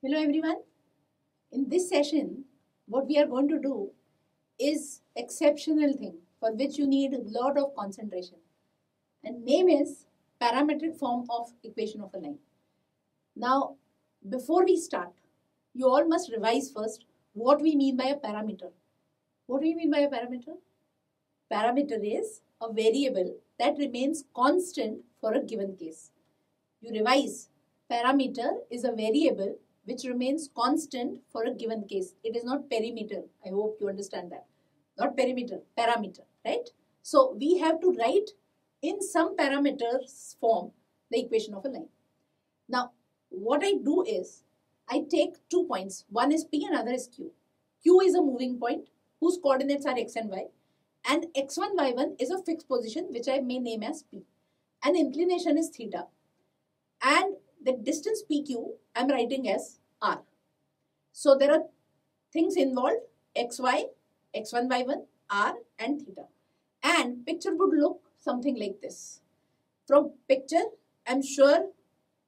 Hello everyone. In this session, what we are going to do is exceptional thing for which you need a lot of concentration. And name is parametric form of equation of a line. Now, before we start, you all must revise first what we mean by a parameter. What do we mean by a parameter? Parameter is a variable that remains constant for a given case. You revise. Parameter is a variable which remains constant for a given case. It is not perimeter. I hope you understand that. Not perimeter, parameter, right? So we have to write in some parameters form the equation of a line. Now, what I do is I take two points. One is P and other is Q. Q is a moving point whose coordinates are x and y. And x1, y1 is a fixed position which I may name as P. And inclination is theta. And the distance PQ I'm writing as R. So there are things involved xy, x1, y1, R and theta. And picture would look something like this. From picture, I'm sure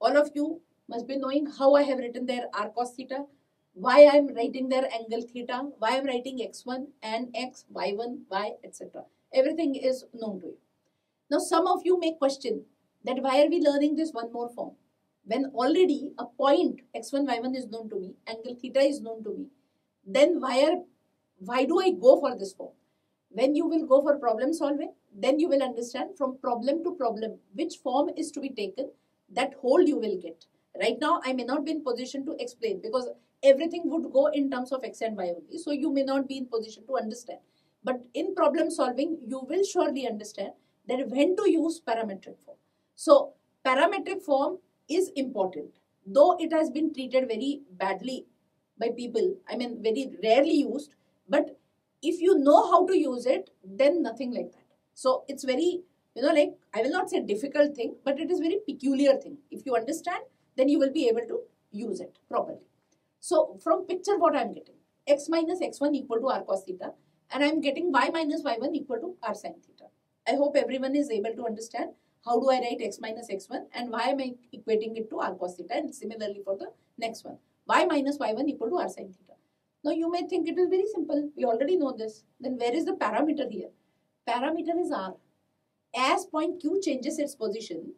all of you must be knowing how I have written there r cos theta, why I am writing there angle theta, why I am writing x1 and x, y1, y, etc. Everything is known to you. Now some of you may question that why are we learning this one more form? When already a point x1, y1 is known to me, angle theta is known to me, then why are why do I go for this form? When you will go for problem solving, then you will understand from problem to problem which form is to be taken, that hold you will get. Right now, I may not be in position to explain because everything would go in terms of x and y only. So you may not be in position to understand. But in problem solving, you will surely understand that when to use parametric form. So parametric form is important, though it has been treated very badly by people. I mean, very rarely used. But if you know how to use it, then nothing like that. So it's very, you know, like I will not say difficult thing, but it is very peculiar thing. If you understand, then you will be able to use it properly. So from picture, what I am getting? x minus x1 equal to r cos theta and I am getting y minus y1 equal to r sin theta. I hope everyone is able to understand how do I write x minus x1 and why am I equating it to r cos theta and similarly for the next one y minus y1 equal to r sin theta. Now you may think it is very simple. We already know this. Then where is the parameter here? Parameter is r. As point q changes its position,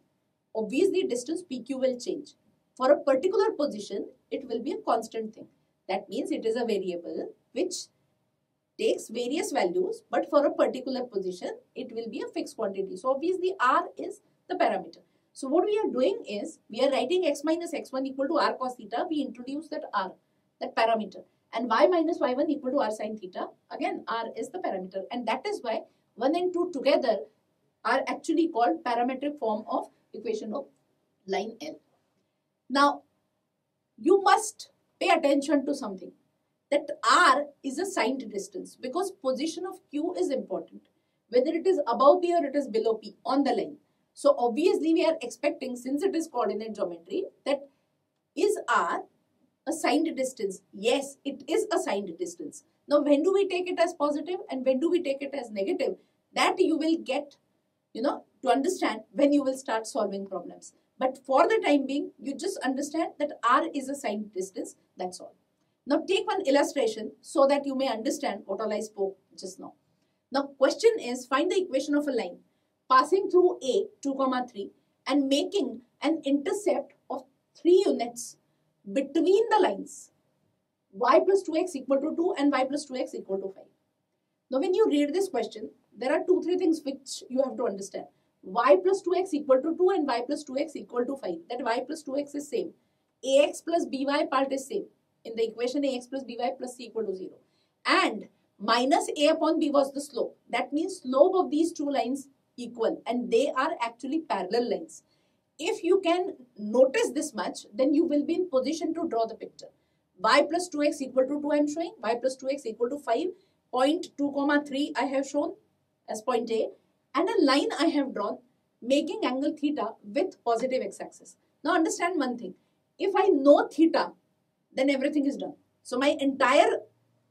obviously distance pq will change. For a particular position, it will be a constant thing. That means it is a variable which takes various values, but for a particular position, it will be a fixed quantity. So obviously R is the parameter. So what we are doing is, we are writing x minus x1 equal to r cos theta. We introduce that r, that parameter. And y minus y1 equal to r sin theta. Again, r is the parameter. And that is why 1 and 2 together are actually called parametric form of equation of line L. Now, you must pay attention to something that r is a signed distance because position of q is important. Whether it is above p or it is below p on the line. So obviously we are expecting since it is coordinate geometry that is r a signed distance? Yes it is a signed distance. Now when do we take it as positive and when do we take it as negative? That you will get you know to understand when you will start solving problems. But for the time being you just understand that r is a signed distance. That's all now take one illustration so that you may understand what all I spoke just now. Now question is find the equation of a line passing through A 2 comma 3 and making an intercept of 3 units between the lines y plus 2x equal to 2 and y plus 2x equal to 5. Now when you read this question, there are two, three things which you have to understand. y plus 2x equal to 2 and y plus 2x equal to 5. That y plus 2x is same. ax plus by part is same in the equation ax plus by plus c equal to 0. And minus a upon b was the slope. That means slope of these two lines equal and they are actually parallel lines. If you can notice this much, then you will be in position to draw the picture. y plus 2x equal to 2 I am showing, y plus 2x equal to 5, point 2 comma 3 I have shown as point A and a line I have drawn making angle theta with positive x-axis. Now understand one thing. If I know theta, then everything is done. So my entire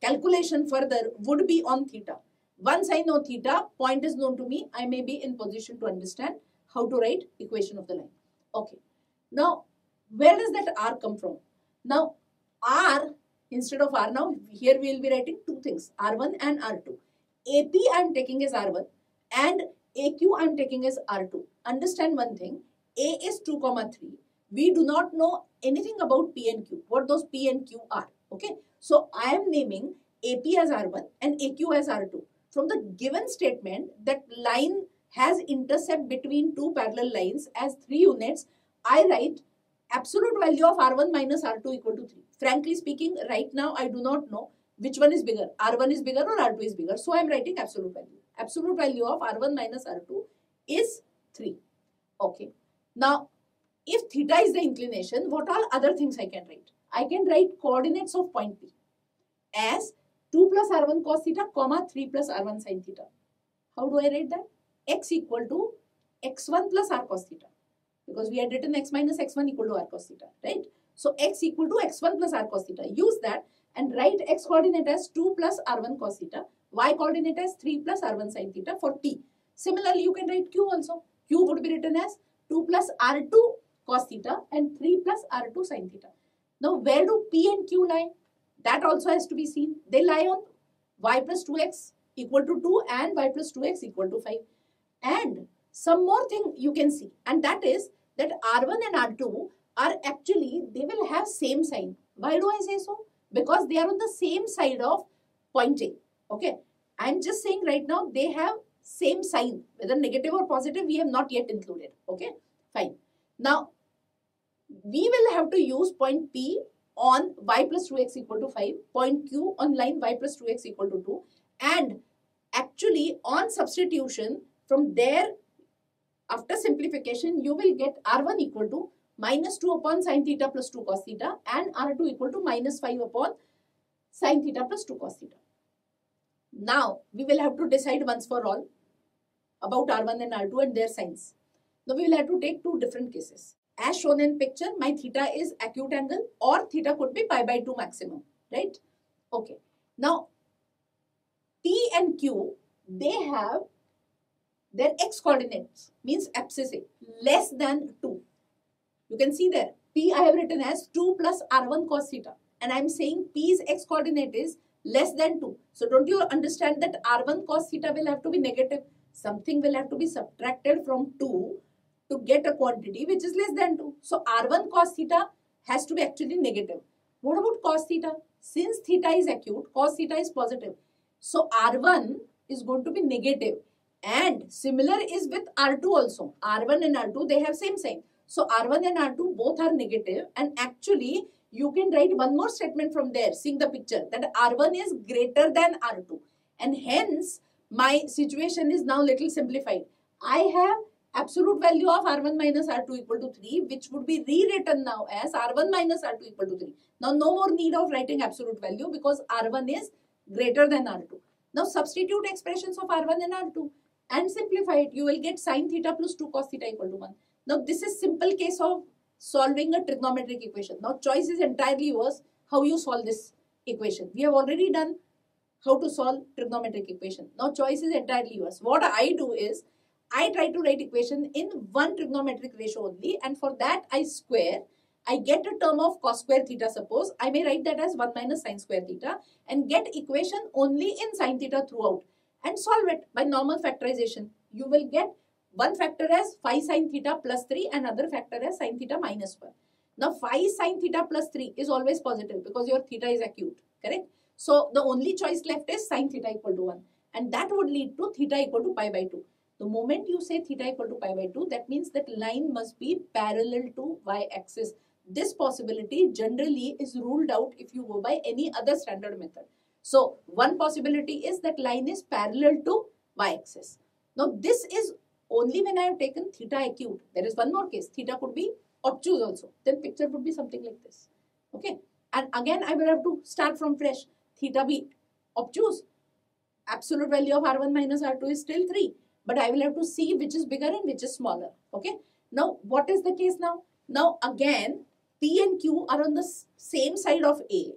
calculation further would be on theta. Once I know theta, point is known to me, I may be in position to understand how to write equation of the line. Okay. Now, where does that r come from? Now, R instead of R now, here we will be writing two things, R1 and R2. AP I am taking as R1 and AQ I am taking as R2. Understand one thing, A is 2 comma 3. We do not know anything about P and Q, what those P and Q are. Okay, so I am naming AP as R1 and AQ as R2. From the given statement that line has intercept between two parallel lines as 3 units, I write absolute value of R1 minus R2 equal to 3. Frankly speaking, right now I do not know which one is bigger, R1 is bigger or R2 is bigger. So I am writing absolute value. Absolute value of R1 minus R2 is 3. Okay. Now, if theta is the inclination, what all other things I can write? I can write coordinates of point P as 2 plus R1 cos theta, comma 3 plus R1 sin theta. How do I write that? X equal to x1 plus R cos theta. Because we had written x minus x1 equal to R cos theta, right? So x equal to x1 plus R cos theta. Use that and write x coordinate as 2 plus R1 cos theta, y coordinate as 3 plus R1 sin theta for t. Similarly, you can write q also. q would be written as 2 plus R2 cos theta and 3 plus R2 sin theta. Now, where do P and Q lie? That also has to be seen. They lie on y plus 2x equal to 2 and y plus 2x equal to 5. And some more thing you can see and that is that R1 and R2 are actually, they will have same sign. Why do I say so? Because they are on the same side of pointing. Okay. I'm just saying right now they have same sign. Whether negative or positive, we have not yet included. Okay. Fine. Now, we will have to use point P on y plus 2x equal to 5, point Q on line y plus 2x equal to 2 and actually on substitution from there after simplification you will get R1 equal to minus 2 upon sine theta plus 2 cos theta and R2 equal to minus 5 upon sine theta plus 2 cos theta. Now we will have to decide once for all about R1 and R2 and their signs. Now we will have to take two different cases as shown in picture, my theta is acute angle or theta could be pi by 2 maximum, right? Okay. Now, P and Q, they have their x coordinates, means abscissa, less than 2. You can see there, P I have written as 2 plus R1 cos theta. And I am saying P's x coordinate is less than 2. So, don't you understand that R1 cos theta will have to be negative? Something will have to be subtracted from 2 to get a quantity which is less than 2. So R1 cos theta has to be actually negative. What about cos theta? Since theta is acute, cos theta is positive. So R1 is going to be negative and similar is with R2 also. R1 and R2 they have same sign. So R1 and R2 both are negative and actually you can write one more statement from there seeing the picture that R1 is greater than R2 and hence my situation is now little simplified. I have absolute value of R1 minus R2 equal to 3 which would be rewritten now as R1 minus R2 equal to 3. Now no more need of writing absolute value because R1 is greater than R2. Now substitute expressions of R1 and R2 and simplify it. You will get sine theta plus 2 cos theta equal to 1. Now this is simple case of solving a trigonometric equation. Now choice is entirely yours how you solve this equation. We have already done how to solve trigonometric equation. Now choice is entirely yours. What I do is I try to write equation in one trigonometric ratio only and for that I square. I get a term of cos square theta suppose. I may write that as 1 minus sine square theta and get equation only in sine theta throughout and solve it by normal factorization. You will get one factor as five sine theta plus 3 and other factor as sine theta minus 1. Now five sine theta plus 3 is always positive because your theta is acute, correct? So the only choice left is sine theta equal to 1 and that would lead to theta equal to pi by 2. The moment you say theta equal to pi by 2, that means that line must be parallel to y-axis. This possibility generally is ruled out if you go by any other standard method. So, one possibility is that line is parallel to y-axis. Now, this is only when I have taken theta acute. There is one more case. Theta could be obtuse also. Then picture would be something like this. Okay. And again, I will have to start from fresh. Theta be obtuse. Absolute value of R1 minus R2 is still 3 but I will have to see which is bigger and which is smaller. Okay. Now, what is the case now? Now, again, P and Q are on the same side of A.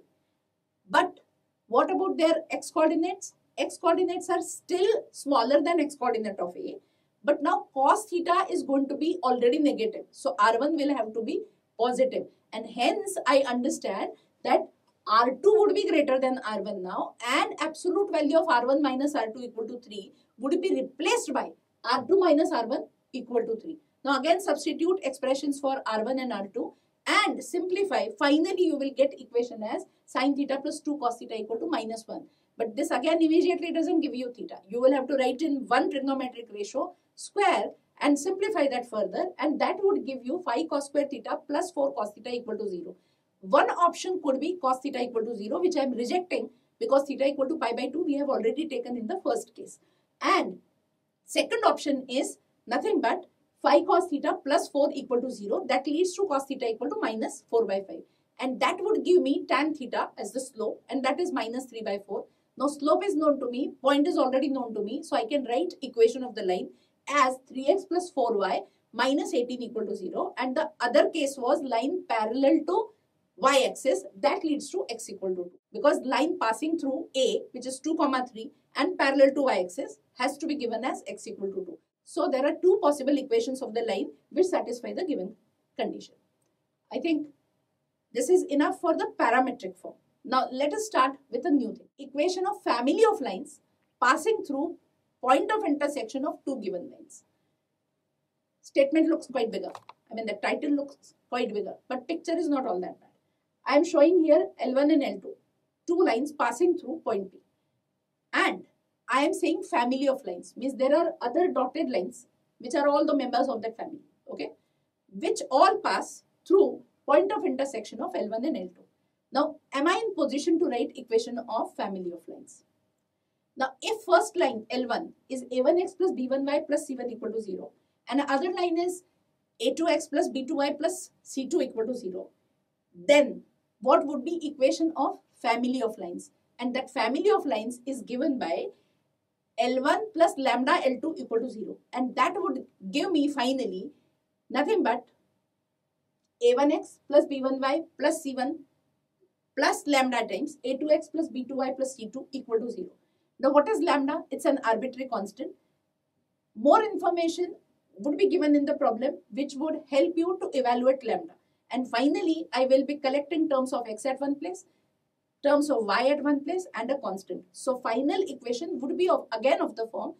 But what about their x coordinates? X coordinates are still smaller than x coordinate of A. But now cos theta is going to be already negative. So R1 will have to be positive. And hence I understand that R2 would be greater than R1 now and absolute value of R1 minus R2 equal to 3 would be replaced by R2 minus R1 equal to 3. Now again substitute expressions for R1 and R2 and simplify. Finally you will get equation as sine theta plus 2 cos theta equal to minus 1. But this again immediately doesn't give you theta. You will have to write in one trigonometric ratio square and simplify that further and that would give you 5 cos square theta plus 4 cos theta equal to 0. One option could be cos theta equal to 0 which I am rejecting because theta equal to pi by 2 we have already taken in the first case. And second option is nothing but 5 cos theta plus 4 equal to 0 that leads to cos theta equal to minus 4 by 5 and that would give me tan theta as the slope and that is minus 3 by 4. Now slope is known to me, point is already known to me so I can write equation of the line as 3x plus 4y minus 18 equal to 0 and the other case was line parallel to y-axis that leads to x equal to 2 because line passing through a which is 2 comma 3 and parallel to y-axis has to be given as x equal to 2. So there are two possible equations of the line which satisfy the given condition. I think this is enough for the parametric form. Now let us start with a new thing. Equation of family of lines passing through point of intersection of two given lines. Statement looks quite bigger. I mean the title looks quite bigger but picture is not all that bad. I am showing here L1 and L2, two lines passing through point P. And I am saying family of lines, means there are other dotted lines which are all the members of that family, okay, which all pass through point of intersection of L1 and L2. Now, am I in position to write equation of family of lines? Now, if first line L1 is a1x plus b1y plus c1 equal to 0 and the other line is a2x plus b2y plus c2 equal to 0, then what would be equation of family of lines? And that family of lines is given by L1 plus lambda L2 equal to 0. And that would give me finally nothing but a1x plus b1y plus c1 plus lambda times a2x plus b2y plus c2 equal to 0. Now what is lambda? It's an arbitrary constant. More information would be given in the problem which would help you to evaluate lambda. And finally, I will be collecting terms of x at one place, terms of y at one place and a constant. So final equation would be of again of the form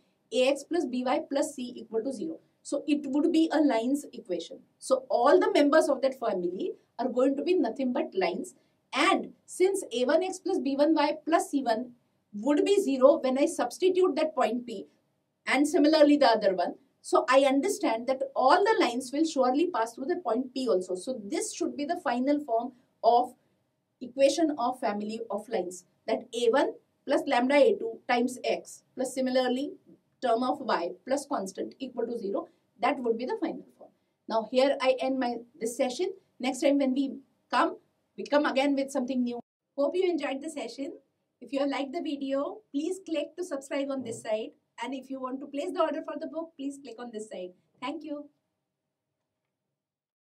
ax plus by plus c equal to 0. So it would be a lines equation. So all the members of that family are going to be nothing but lines. And since a1x plus b1y plus c1 would be 0 when I substitute that point P and similarly the other one. So I understand that all the lines will surely pass through the point P also. So this should be the final form of equation of family of lines that A1 plus lambda A2 times X plus similarly term of Y plus constant equal to 0. That would be the final form. Now here I end my this session. Next time when we come, we come again with something new. Hope you enjoyed the session. If you have liked the video, please click to subscribe on this side. And if you want to place the order for the book, please click on this side. Thank you.